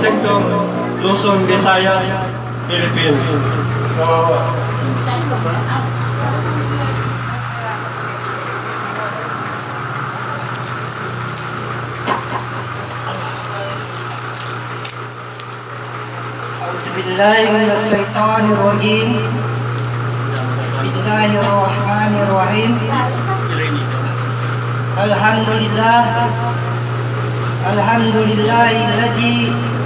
Sector, Luzon, Visayas, Philippines. So, أعوذ بالله من الشيطان الرجيم بسم الله الرحمن الرحيم الحمد لله الحمد لله الذي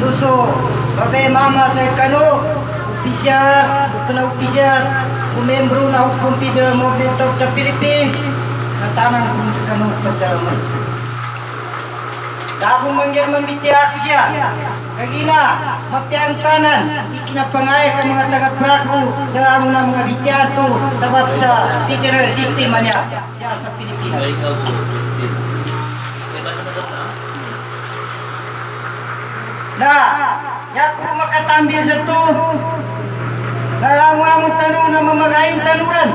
Luso, babe mama sa kano, opisyal, bukan na opisyal, umembro na Movement of the Philippines, natanang ko sa kano pagdaraman. Dahong mangyar mamiti ako siya. Kagina, mapiang tanan. Kinapangay ka mga taga-praku sa amo na mga bityato sabab sa federal system niya. Siya sa Pilipinas. Na, ya ko makatambil sa to. Nalango tanong na mamagayin tanuran.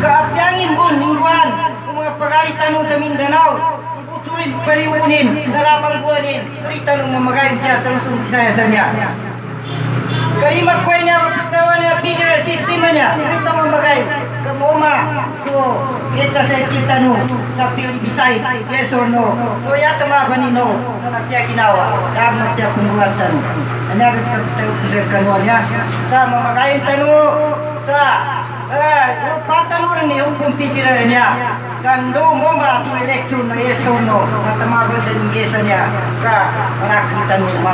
Kaapyangin bun, lingguan, kung mga pagalit tanong sa Mindanao. Tuloy paliunin, nalapangguanin, tuloy tanong mamagayin siya sa Luzon, Visayas niya. Kalima ko niya magkatawa niya federal system niya. Kamoma, so, kita sa kita no, sa Pilibisay, yes or no. So, yata mga no, na nagtiya ginawa, dahil nagtiya kumuwatan. Anyagat sa tayo ko sa kanuan niya, sa mamagayin tanong, sa Eh, pataluran ni hukum pikiran niya. Dan do mo masuk election na yes or no. Natamagal sa ingesa niya. Ka, manakitan mo ma.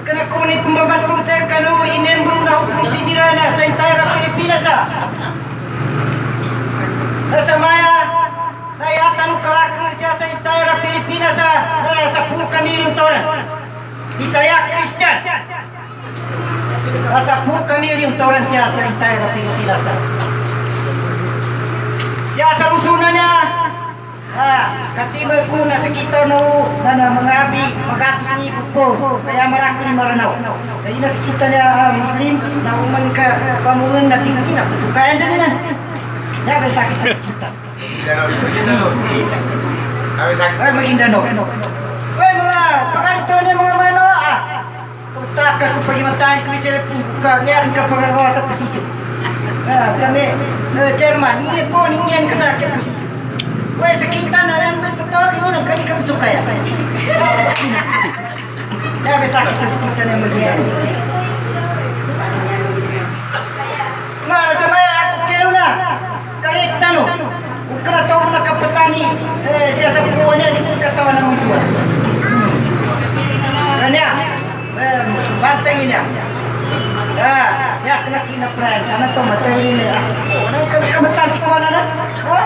Kana ko ni pembabantu sa kanu imembro na hukum pikiran na sa entire Pilipinas ah. Nasa maya, na yata siya sa entire Pilipinas ah. Na sa 10 milyon toran. Bisaya Christian. Nasa kami yung torrent siya sa entire Pilipinas. Siya sa lusunan niya. Ah, katibay po na sa kita no na na mga abi magatos ni po kaya marako ni maranaw kaya na sa kita niya ah, muslim na uman ka pamungan na tingin na kaya na ya ba sakit mano ah Taka ko pagimatahin ko sila po kagayan ka pagagawa sa posisyon. Ah, kami, sa akin sa kita na magiging. Ma, sa maya ako kayo na. Kalit tano. Huwag ka na tawa na kapatani. Eh, siya sa puwa niya, dito katawan ng buwan. Kanya, bantengin ya. Ah, ya kena kina plan. Anak tu mata ini nak kena kena mata cikgu anak. Oh,